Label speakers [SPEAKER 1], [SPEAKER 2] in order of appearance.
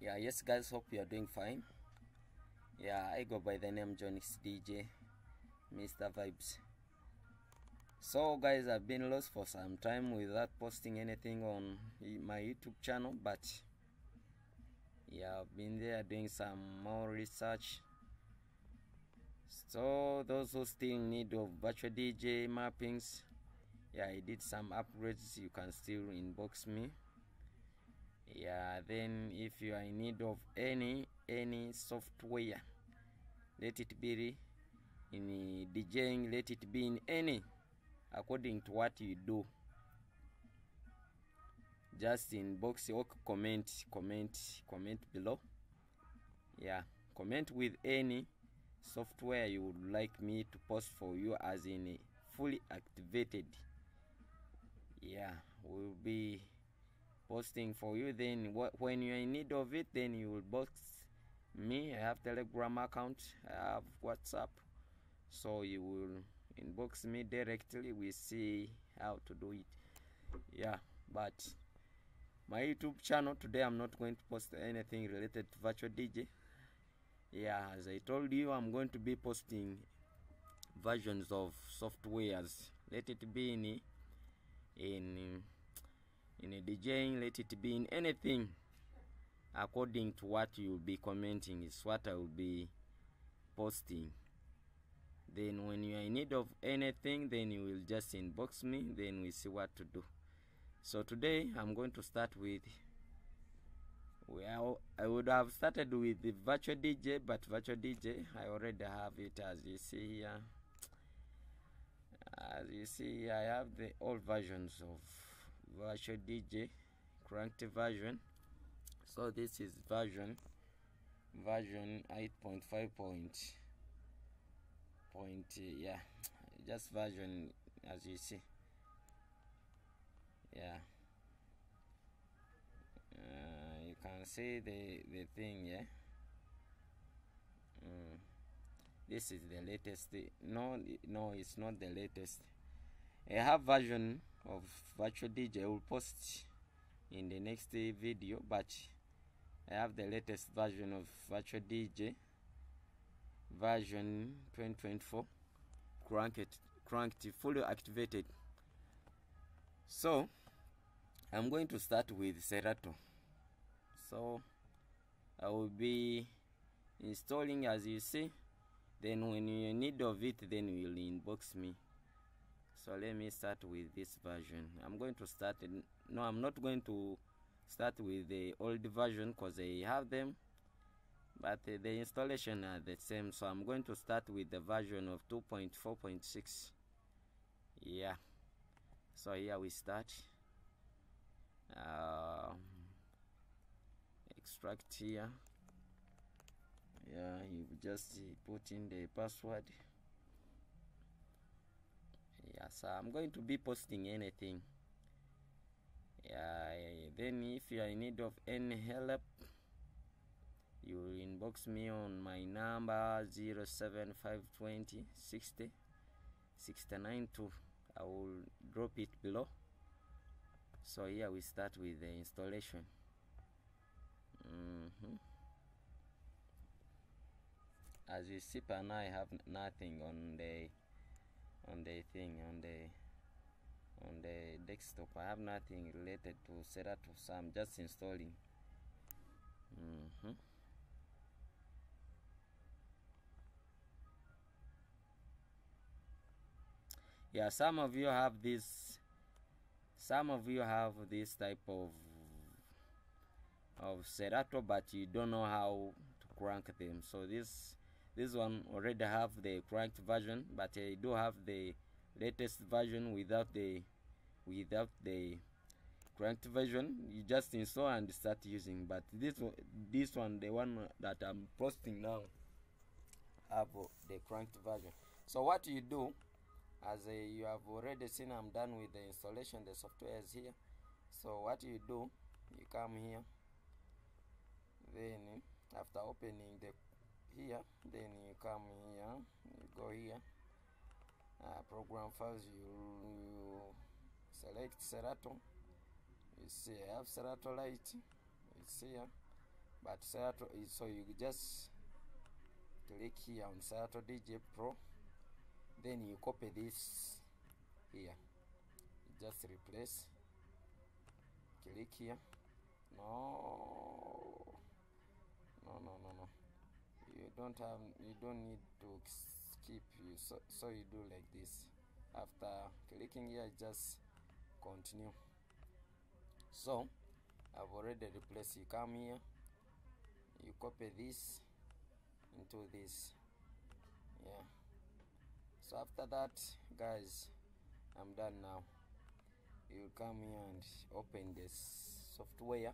[SPEAKER 1] Yeah, yes, guys, hope you are doing fine. Yeah, I go by the name Johnix DJ, Mr. Vibes. So, guys, I've been lost for some time without posting anything on my YouTube channel, but yeah, I've been there doing some more research. So, those who still need of virtual DJ mappings, yeah, I did some upgrades. You can still inbox me yeah then if you are in need of any any software let it be in djing let it be in any according to what you do. Just in box or comment comment comment below. Yeah comment with any software you would like me to post for you as in fully activated. Yeah well be posting for you then when you're in need of it then you will box me. I have telegram account i have whatsapp. So you will inbox me directly. We see how to do it. Yeah but my youtube channel today i'm not going to post anything related to virtual dj yeah as i told you i'm going to be posting versions of softwares. Let it be in in in a DJing, let it be in anything according to what you'll be commenting is what I will be posting. Then when you are in need of anything, then you will just inbox me, then we see what to do. So today I'm going to start with well I would have started with the virtual DJ, but virtual DJ I already have it as you see here. As you see, I have the old versions of virtual dj cranked version. So this is version version 8.5 point point uh, yeah just version as you see. Yeah. Uh, you can see the the thing yeah. Mm. this is the latest no no it's not the latest. I have version of virtual DJ I will post in the next eh, video but I have the latest version of virtual DJ version 2024 cranked cranked fully activated. So I'm going to start with Serato. So I will be installing as you see then when you need of it then you will inbox me so let me start with this version. I'm going to start no i'm not going to start with the old version because i have them but uh, the installation are the same. So i'm going to start with the version of 2.4.6 yeah. So here we start. Uh, extract here. Yeah you just put in the password so i'm going to be posting anything. Yeah then if you are in need of any help you inbox me on my number 07520 60 692 i will drop it below. So here we start with the installation. Mm -hmm. as you see now i have nothing on the on the thing on the on the desktop. I have nothing related to Serato so I'm just installing. Mm -hmm. yeah some of you have this some of you have this type of of Serato but you don't know how to crank them. So this this one already have the cranked version but I do have the latest version without the without the cranked version. You just install and start using. But this one this one the one that I'm posting now have the cranked version. So what you do as a, you have already seen I'm done with the installation. The software is here. So what you do you come here then after opening the here then you come here you go here. Uh, program files you, you select Serato. You see I have Serato light it's here. But Serato is so you just click here on Serato DJ Pro. Then you copy this here. You just replace. Click here. No. No no no no you don't have you don't need to skip you so, so you do like this. After clicking here just continue. So I've already replaced you come here you copy this into this. Yeah. So after that guys I'm done now. You come here and open this software